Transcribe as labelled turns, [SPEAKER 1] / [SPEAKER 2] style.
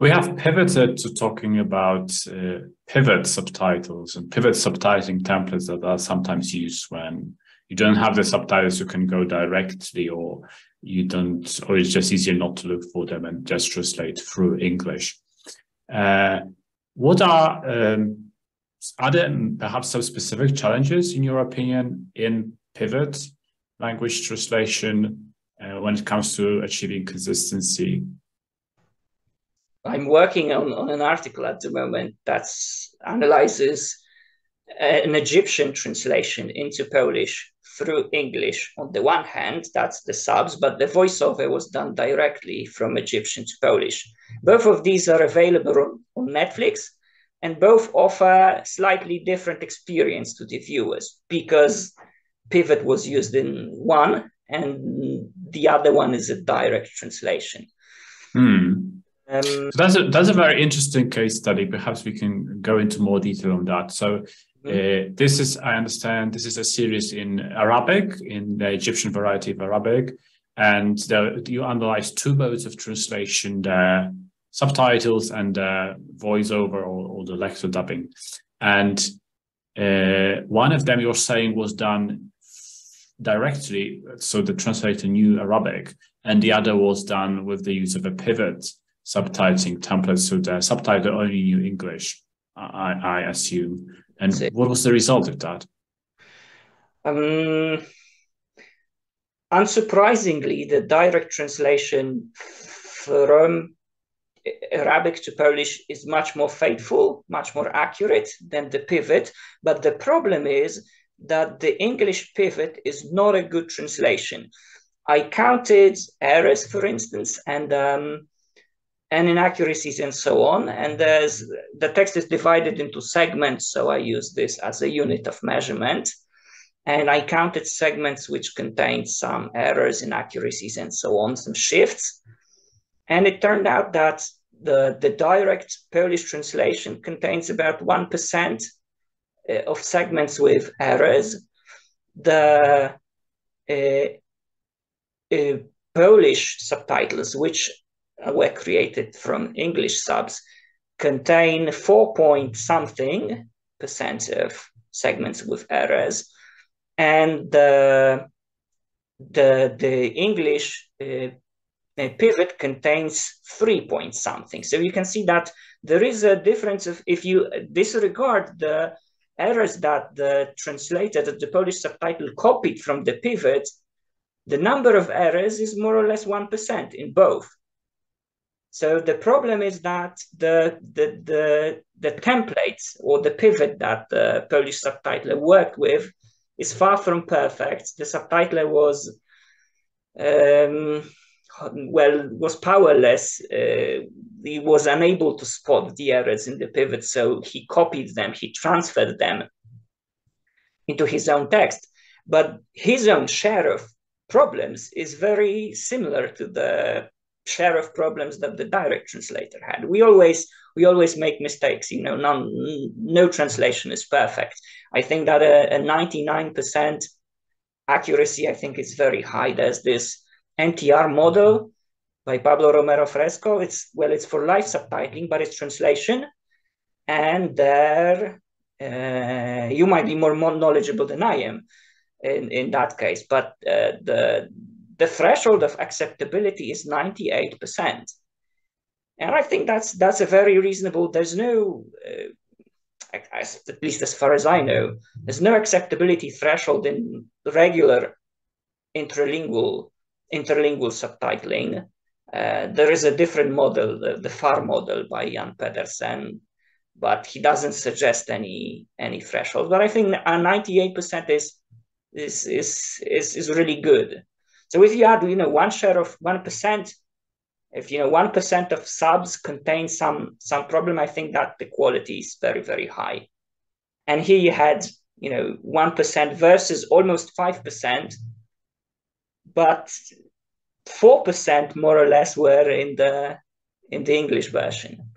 [SPEAKER 1] We have pivoted to talking about uh, pivot subtitles and pivot subtitling templates that are sometimes used when you don't have the subtitles, you can go directly, or you don't, or it's just easier not to look for them and just translate through English. Uh, what are um, are there perhaps some specific challenges, in your opinion, in pivot language translation uh, when it comes to achieving consistency?
[SPEAKER 2] I'm working on, on an article at the moment that analyzes an Egyptian translation into Polish through English. On the one hand, that's the subs, but the voiceover was done directly from Egyptian to Polish. Both of these are available on, Netflix, and both offer slightly different experience to the viewers because Pivot was used in one, and the other one is a direct translation.
[SPEAKER 1] Hmm. Um, so that's a that's a very interesting case study. Perhaps we can go into more detail on that. So uh, this is, I understand, this is a series in Arabic, in the Egyptian variety of Arabic, and there, you analyze two modes of translation: the subtitles and the voiceover or, or the lecture dubbing. And uh, one of them, you're saying, was done directly, so the translator knew Arabic, and the other was done with the use of a pivot subtitling template, so the subtitle only knew English. I, I assume. And what was the result of that?
[SPEAKER 2] Um, unsurprisingly, the direct translation from Arabic to Polish is much more faithful, much more accurate than the pivot. But the problem is that the English pivot is not a good translation. I counted errors, for instance, and um, and inaccuracies and so on. And there's, the text is divided into segments, so I use this as a unit of measurement. And I counted segments which contained some errors, inaccuracies, and so on, some shifts. And it turned out that the, the direct Polish translation contains about 1% uh, of segments with errors. The uh, uh, Polish subtitles, which were created from English subs contain four point something percent of segments with errors, and the the the English uh, pivot contains three point something. So you can see that there is a difference of if you disregard the errors that the translator, that the Polish subtitle copied from the pivot, the number of errors is more or less 1% in both. So the problem is that the, the, the, the templates or the pivot that the Polish subtitler worked with is far from perfect. The subtitler was, um, well, was powerless. Uh, he was unable to spot the errors in the pivot, so he copied them, he transferred them into his own text. But his own share of problems is very similar to the share of problems that the direct translator had. We always we always make mistakes. You know, none, no translation is perfect. I think that a nine percent accuracy, I think, is very high. There's this NTR model by Pablo Romero Fresco. It's well, it's for live subtitling, but it's translation, and there uh, you might be more, more knowledgeable than I am in in that case. But uh, the the threshold of acceptability is 98%. And I think that's that's a very reasonable. There's no, uh, at least as far as I know, there's no acceptability threshold in regular interlingual interlingual subtitling. Uh, there is a different model, the, the FAR model by Jan Pedersen, but he doesn't suggest any any threshold. But I think a 98% is is is is is really good. So if you add, you know, one share of one percent, if you know one percent of subs contain some some problem, I think that the quality is very very high. And here you had, you know, one percent versus almost five percent, but four percent more or less were in the in the English version.